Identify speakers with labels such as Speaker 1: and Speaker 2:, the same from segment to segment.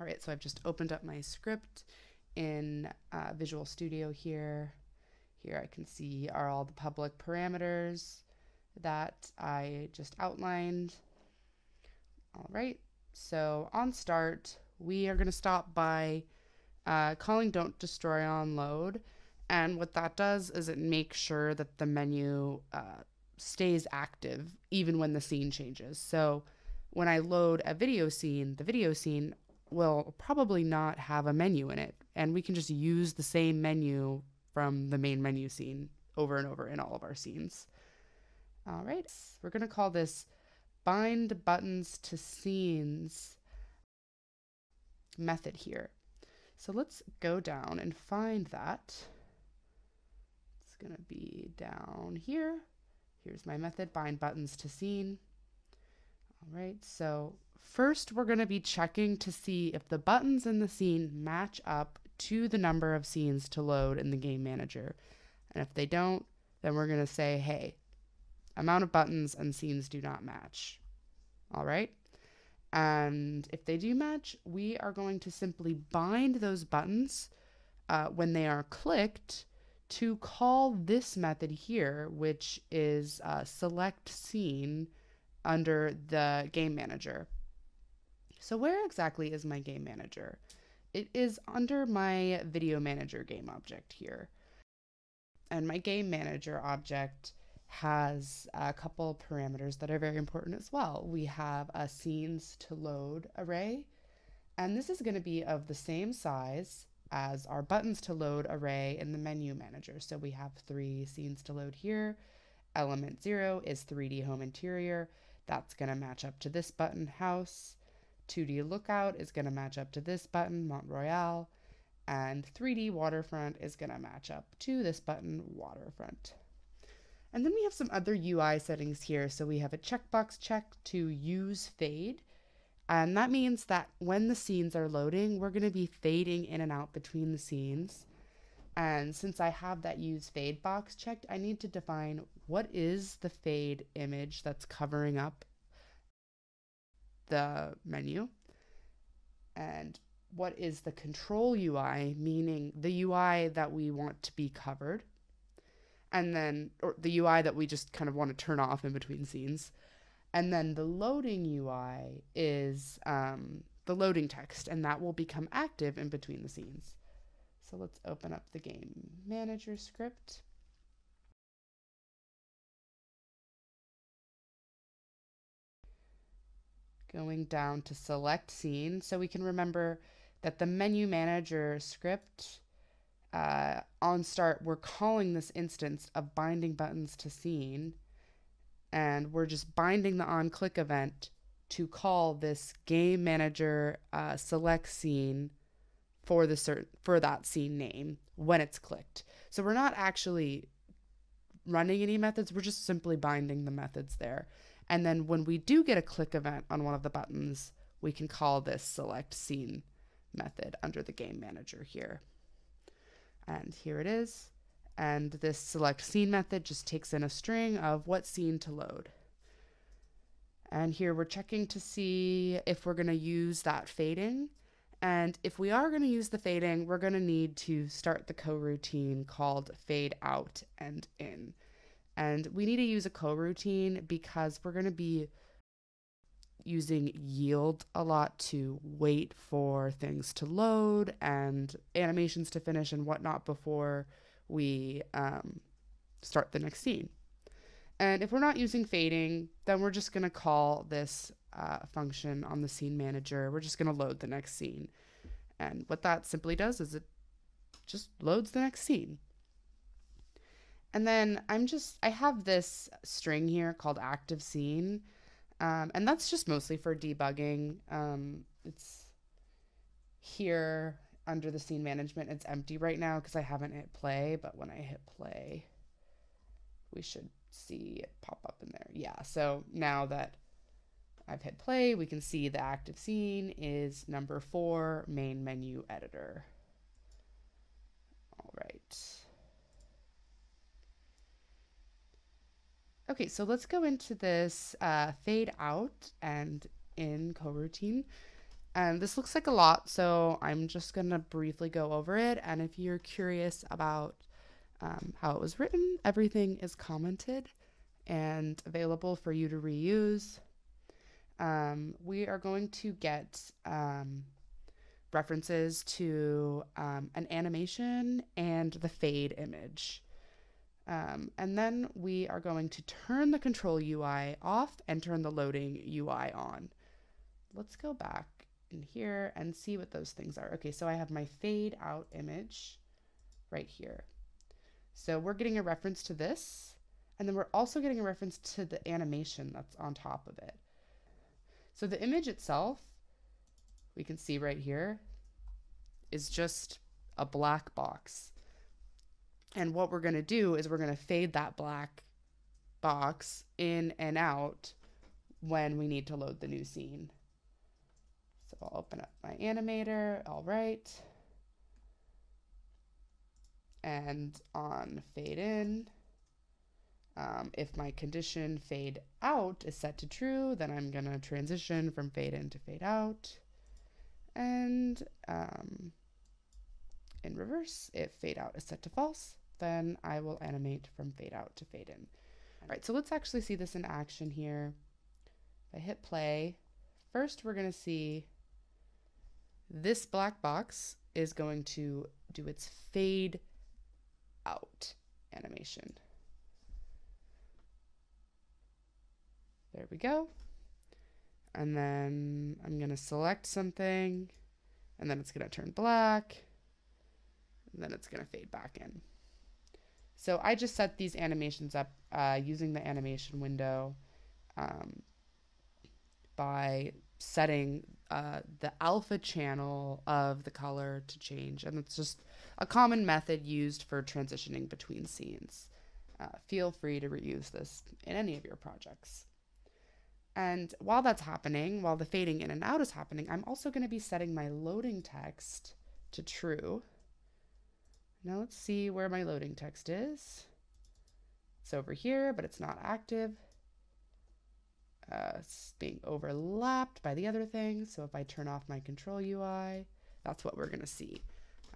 Speaker 1: All right, so I've just opened up my script in uh, Visual Studio here. Here I can see are all the public parameters that I just outlined. All right, so on start, we are going to stop by uh, calling don't destroy on load. And what that does is it makes sure that the menu uh, stays active even when the scene changes. So when I load a video scene, the video scene will probably not have a menu in it. And we can just use the same menu from the main menu scene over and over in all of our scenes. All right, we're going to call this bind buttons to scenes method here. So let's go down and find that. It's going to be down here. Here's my method, bind buttons to scene. All right, so first we're going to be checking to see if the buttons in the scene match up to the number of scenes to load in the game manager. And if they don't, then we're going to say, hey, amount of buttons and scenes do not match. All right. And if they do match, we are going to simply bind those buttons uh, when they are clicked to call this method here, which is uh, select scene under the game manager. So where exactly is my game manager? It is under my video manager game object here. And my game manager object has a couple parameters that are very important as well. We have a scenes to load array, and this is going to be of the same size as our buttons to load array in the menu manager. So we have three scenes to load here. Element zero is 3D home interior. That's going to match up to this button house. 2D lookout is going to match up to this button Mont Royal. And 3D waterfront is going to match up to this button waterfront. And then we have some other UI settings here. So we have a checkbox check to use fade. And that means that when the scenes are loading, we're going to be fading in and out between the scenes. And since I have that use fade box checked, I need to define what is the fade image that's covering up the menu and what is the control UI, meaning the UI that we want to be covered and then or the UI that we just kind of want to turn off in between scenes. And then the loading UI is um, the loading text, and that will become active in between the scenes. So let's open up the game manager script. Going down to select scene, so we can remember that the menu manager script uh, on start, we're calling this instance of binding buttons to scene, and we're just binding the on click event to call this game manager uh, select scene for the cert- for that scene name when it's clicked. So we're not actually running any methods, we're just simply binding the methods there. And then when we do get a click event on one of the buttons, we can call this select scene method under the game manager here. And here it is. And this select scene method just takes in a string of what scene to load. And here we're checking to see if we're going to use that fading. And if we are going to use the fading, we're going to need to start the coroutine called fade out and in. And we need to use a coroutine because we're going to be using yield a lot to wait for things to load and animations to finish and whatnot before we um, start the next scene. And if we're not using fading, then we're just going to call this uh, function on the scene manager. We're just going to load the next scene. And what that simply does is it just loads the next scene. And then I'm just, I have this string here called active scene. Um, and that's just mostly for debugging. Um, it's here under the scene management. It's empty right now because I haven't hit play, but when I hit play, we should see it pop up in there. Yeah, so now that I've hit play, we can see the active scene is number four, main menu editor. All right. Okay, so let's go into this uh, fade out and in coroutine. And this looks like a lot, so I'm just to briefly go over it. And if you're curious about um, how it was written, everything is commented and available for you to reuse. Um, we are going to get um, references to um, an animation and the fade image. Um, and then we are going to turn the control UI off and turn the loading UI on. Let's go back in here and see what those things are. Okay, so I have my fade out image right here. So we're getting a reference to this, and then we're also getting a reference to the animation that's on top of it. So the image itself, we can see right here, is just a black box. And what we're going to do is we're going to fade that black box in and out when we need to load the new scene. So I'll open up my animator. All right. And on fade in, um, if my condition fade out is set to true, then I'm going to transition from fade in to fade out. And um, in reverse, if fade out is set to false, then I will animate from fade out to fade in. All right, so let's actually see this in action here. If I hit play, first we're going to see this black box is going to do its fade out animation. There we go. And then I'm going to select something and then it's going to turn black and then it's going to fade back in. So I just set these animations up uh, using the animation window um, by setting uh, the alpha channel of the color to change. And it's just a common method used for transitioning between scenes. Uh, feel free to reuse this in any of your projects. And while that's happening, while the fading in and out is happening, I'm also going to be setting my loading text to true. Now let's see where my loading text is. It's over here, but it's not active. Uh, it's being overlapped by the other thing. So if I turn off my control UI, that's what we're going to see.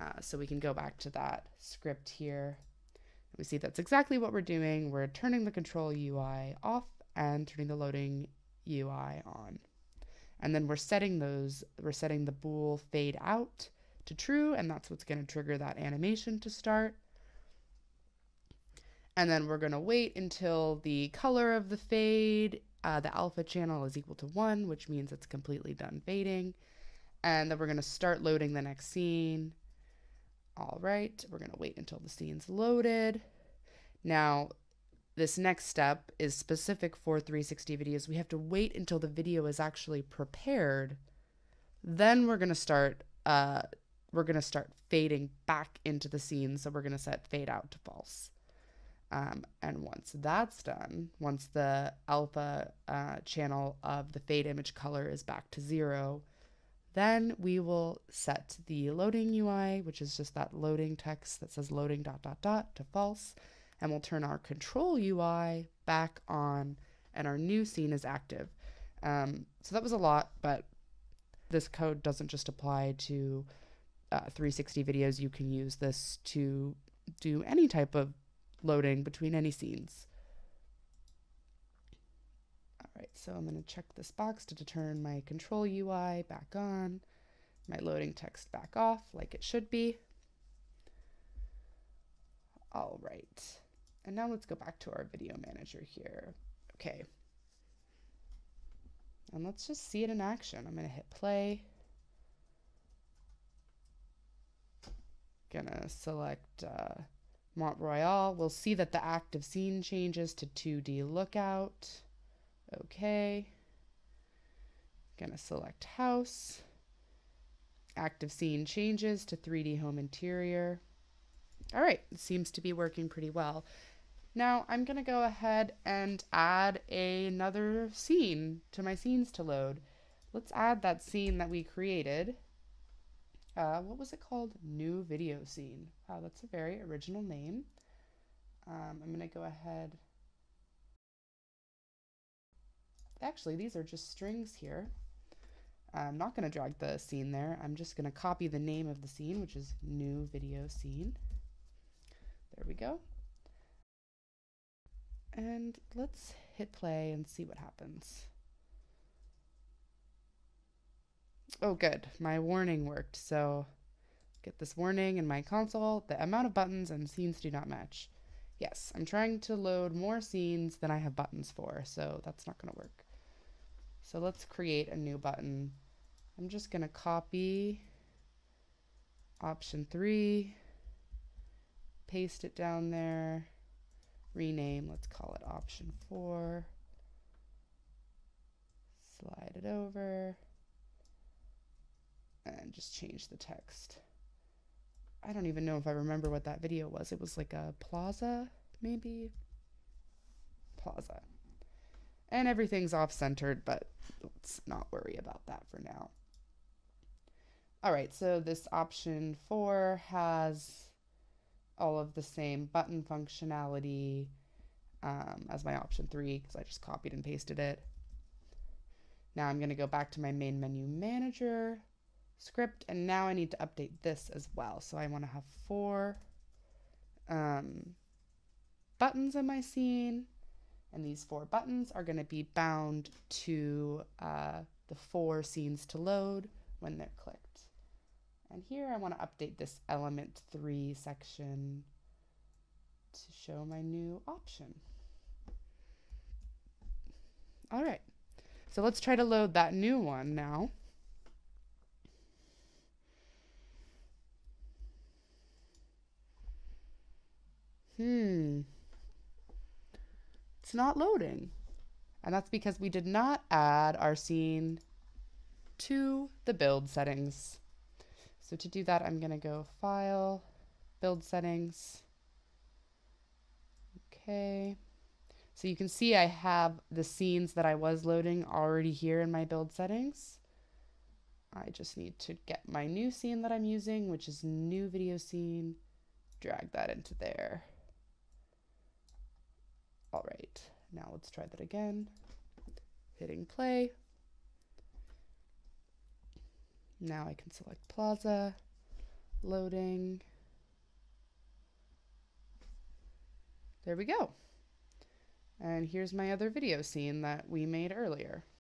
Speaker 1: Uh, so we can go back to that script here. We see that's exactly what we're doing. We're turning the control UI off and turning the loading UI on. And then we're setting those, we're setting the bool fade out to true, and that's what's going to trigger that animation to start. And then we're going to wait until the color of the fade, uh, the alpha channel is equal to 1, which means it's completely done fading. And then we're going to start loading the next scene. All right, we're going to wait until the scene's loaded. Now, this next step is specific for 360 videos. We have to wait until the video is actually prepared. Then we're going to start uh, we're going to start fading back into the scene. So we're going to set fade out to false. Um, and once that's done, once the alpha uh, channel of the fade image color is back to zero, then we will set the loading UI, which is just that loading text that says loading dot dot dot to false. And we'll turn our control UI back on and our new scene is active. Um, so that was a lot, but this code doesn't just apply to uh, 360 videos, you can use this to do any type of loading between any scenes. All right, so I'm going to check this box to turn my control UI back on, my loading text back off like it should be. All right, and now let's go back to our video manager here. Okay, and let's just see it in action. I'm going to hit play. gonna select uh, Mont Royal. We'll see that the active scene changes to 2D lookout. Okay. Gonna select house. Active scene changes to 3D home interior. All right, it seems to be working pretty well. Now I'm gonna go ahead and add another scene to my scenes to load. Let's add that scene that we created uh, what was it called? New video scene. Wow, that's a very original name. Um, I'm going to go ahead. Actually, these are just strings here. I'm not going to drag the scene there. I'm just going to copy the name of the scene, which is new video scene. There we go. And let's hit play and see what happens. Oh, good. My warning worked. So get this warning in my console. The amount of buttons and scenes do not match. Yes, I'm trying to load more scenes than I have buttons for, so that's not going to work. So let's create a new button. I'm just going to copy option 3, paste it down there, rename, let's call it option 4, slide it over, and just change the text. I don't even know if I remember what that video was. It was like a plaza, maybe? Plaza. And everything's off-centered, but let's not worry about that for now. All right, so this option four has all of the same button functionality um, as my option three because I just copied and pasted it. Now I'm going to go back to my main menu manager script and now I need to update this as well. So I want to have four um, buttons in my scene and these four buttons are going to be bound to uh, the four scenes to load when they're clicked. And here I want to update this element 3 section to show my new option. All right, so let's try to load that new one now. Hmm. It's not loading. And that's because we did not add our scene to the build settings. So to do that, I'm going to go File, Build Settings. Okay. So you can see I have the scenes that I was loading already here in my build settings. I just need to get my new scene that I'm using, which is new video scene, drag that into there. All right, now let's try that again. Hitting play. Now I can select Plaza, loading. There we go. And here's my other video scene that we made earlier.